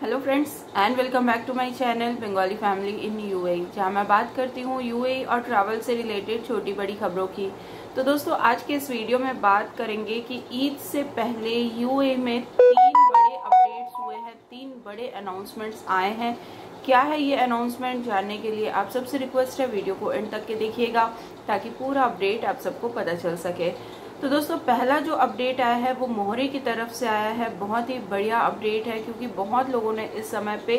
Hello friends and welcome back to my channel Bengali family in UAE जहाँ मैं बात करती हूँ यूएई और ट्रैवल से रिलेटेड छोटी बड़ी खबरों की। तो दोस्तों, आज के इस वीडियो में बात करेंगे कि ईद से पहले यूएई में तीन बड़े अपडेट्स हुए हैं, तीन बड़े अनाउंसमेंट्स आए हैं। क्या है ये अनाउंसमेंट जानने के लिए आप सबसे रिक्वेस्ट है वीडियो को एंड तक के देखिएगा ताकि पूरा अपडेट आप सबको पता चल सके। तो दोस्तों, पहला जो अपडेट आया है, वो मोहरे की तरफ़ से आया है। बहुत ही बढ़िया अपडेट है, क्योंकि बहुत लोगों ने इस समय पे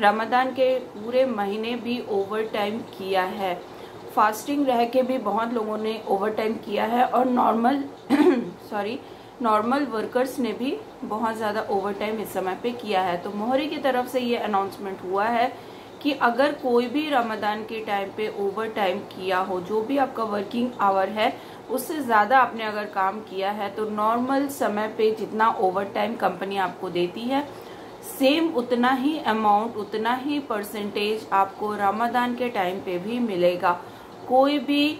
रमदान के पूरे महीने भी ओवर टाइम किया है। फास्टिंग रह के भी बहुत लोगों ने ओवर टाइम किया है और नॉर्मल सॉरी नॉर्मल वर्कर्स ने भी बहुत ज़्यादा ओवर टाइम इस समय पे किया है। तो मोहरे की तरफ़ से ये अनाउंसमेंट हुआ है कि अगर कोई भी रमदान के टाइम पे ओवर टाइम किया हो, जो भी आपका वर्किंग आवर है, उससे ज़्यादा आपने अगर काम किया है तो नॉर्मल समय पे जितना ओवर टाइम कंपनी आपको देती है सेम उतना ही अमाउंट उतना ही परसेंटेज आपको रमदान के टाइम पे भी मिलेगा। कोई भी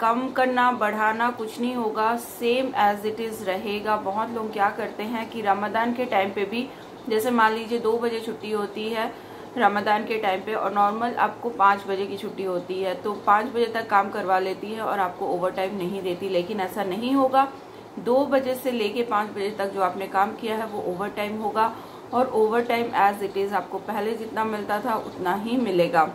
कम करना, बढ़ाना कुछ नहीं होगा सेम एज इट इज़ रहेगा। बहुत लोग क्या करते हैं कि रमदान के टाइम पे भी, जैसे मान लीजिए दो बजे छुट्टी होती है रमदान के टाइम पे और नॉर्मल आपको पाँच बजे की छुट्टी होती है तो पाँच बजे तक काम करवा लेती है और आपको ओवर टाइम नहीं देती। लेकिन ऐसा नहीं होगा। दो बजे से लेके पाँच बजे तक जो आपने काम किया है, वो ओवर टाइम होगा और over time as it is आपको पहले जितना मिलता था, उतना ही मिलेगा।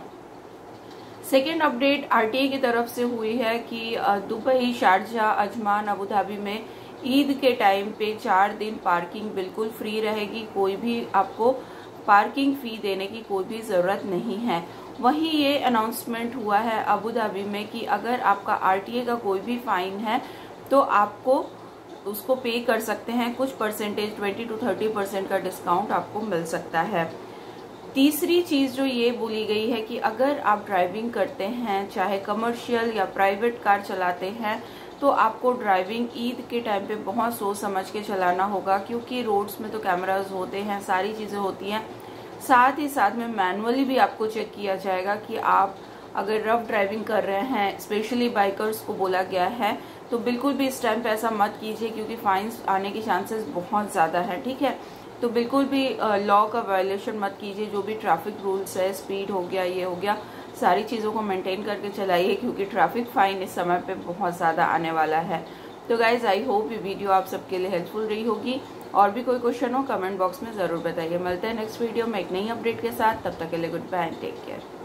सेकेंड अपडेट आरटीए की तरफ़ से हुई है कि Dubai Sharjah Ajman, Abu Dhabi में ईद के टाइम पे चार दिन पार्किंग बिल्कुल फ्री रहेगी। कोई भी आपको पार्किंग फ़ी देने की कोई भी ज़रूरत नहीं है। वहीं ये अनाउंसमेंट हुआ है अबू धाबी में कि अगर आपका आरटीए का कोई भी फाइन है तो आपको उसको पे कर सकते हैं। कुछ परसेंटेज 20 टू 30 परसेंट का डिस्काउंट आपको मिल सकता है। तीसरी चीज़ जो ये बोली गई है कि अगर आप ड्राइविंग करते हैं, चाहे कमर्शियल या प्राइवेट कार चलाते हैं तो आपको ड्राइविंग ईद के टाइम पे बहुत सोच समझ के चलाना होगा, क्योंकि रोड्स में तो कैमराज होते हैं, सारी चीज़ें होती हैं। साथ ही साथ में मैनुअली भी आपको चेक किया जाएगा कि आप अगर रफ ड्राइविंग कर रहे हैं स्पेशली बाइकर्स को बोला गया है तो बिल्कुल भी इस टाइम पे ऐसा मत कीजिए, क्योंकि फाइन्स आने के चांसेस बहुत ज़्यादा है, ठीक है? तो बिल्कुल भी लॉ का वायलेशन मत कीजिए, जो भी ट्रैफ़िक रूल्स है स्पीड हो गया, ये हो गया सारी चीज़ों को मेंटेन करके चलाइए क्योंकि ट्रैफ़िक फाइन इस समय पे बहुत ज़्यादा आने वाला है। तो गाइज़ आई होप ये वीडियो आप सबके लिए हेल्पफुल रही होगी। और भी कोई क्वेश्चन हो कमेंट बॉक्स में ज़रूर बताइए। मिलते हैं नेक्स्ट वीडियो में एक नई अपडेट के साथ। तब तक के लिए गुड बाय टेक केयर